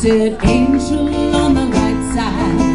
said angel on the right side.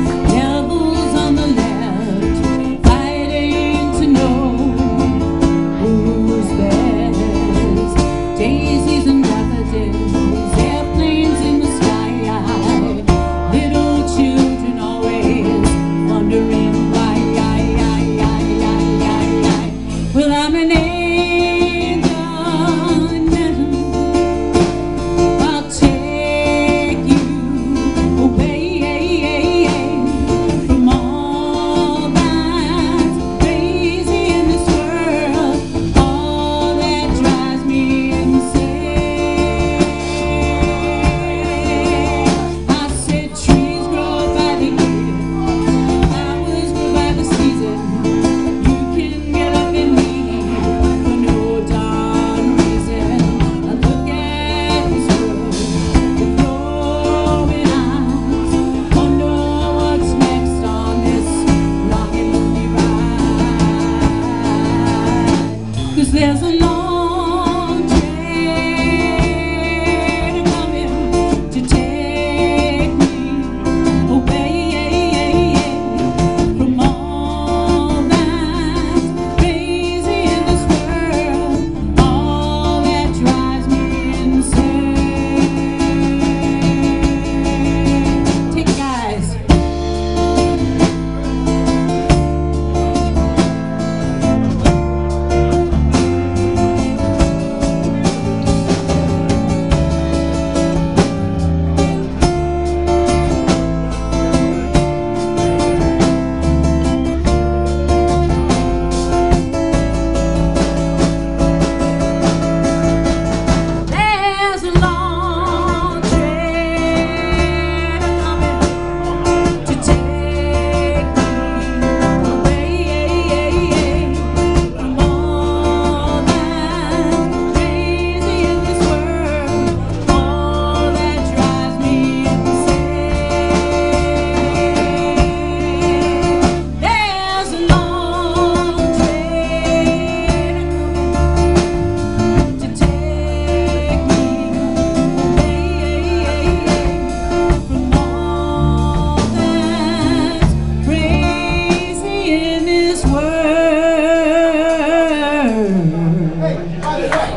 there's no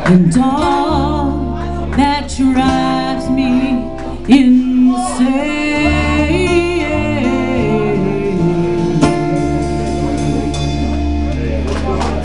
And all